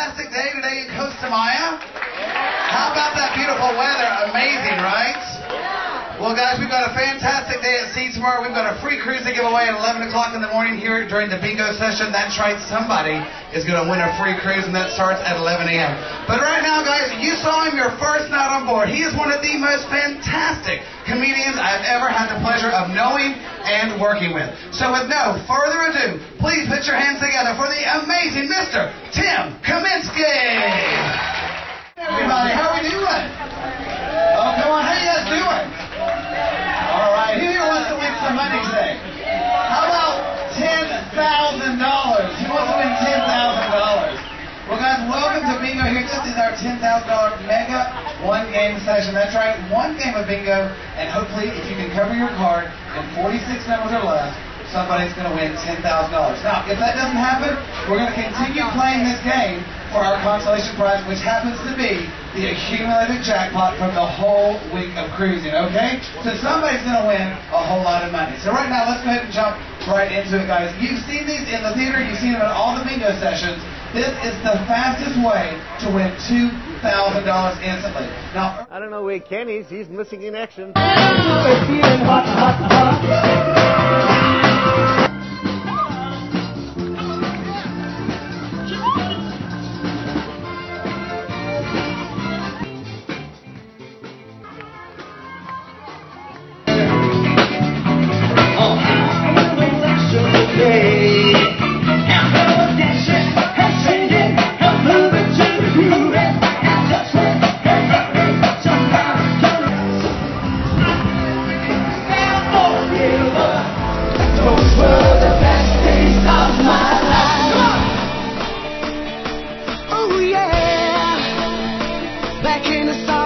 fantastic day today in Costa Maya? How about that beautiful weather? Amazing, right? Well, guys, we've got a fantastic day at sea tomorrow. We've got a free cruise to give away at 11 o'clock in the morning here during the bingo session. That's right, somebody is going to win a free cruise, and that starts at 11 a.m. But right now, guys, you saw him your first night on board. He is one of the most fantastic comedians I've ever had the pleasure of knowing and working with. So, with no further ado, please put your hands together for the amazing Mr. Tim Kaminsky. Everybody, how are we doing? Oh, come on, how you guys doing? All right, who here wants to win some money today? How about ten thousand dollars? Who wants to win ten thousand dollars? Well, guys, welcome to Bingo. Here, this is our ten thousand dollar mega one game session. That's right, one game of bingo, and hopefully, if you can cover your card forty six numbers or less, somebody's going to win ten thousand dollars. Now, if that doesn't happen, we're going to continue playing this game for our consolation prize, which happens to be the accumulated jackpot from the whole week of cruising, okay? So somebody's going to win a whole lot of money. So right now, let's go ahead and jump right into it, guys. You've seen these in the theater. You've seen them at all the bingo sessions. This is the fastest way to win $2,000 instantly. Now, I don't know where Ken is. He's missing in action. can the stop?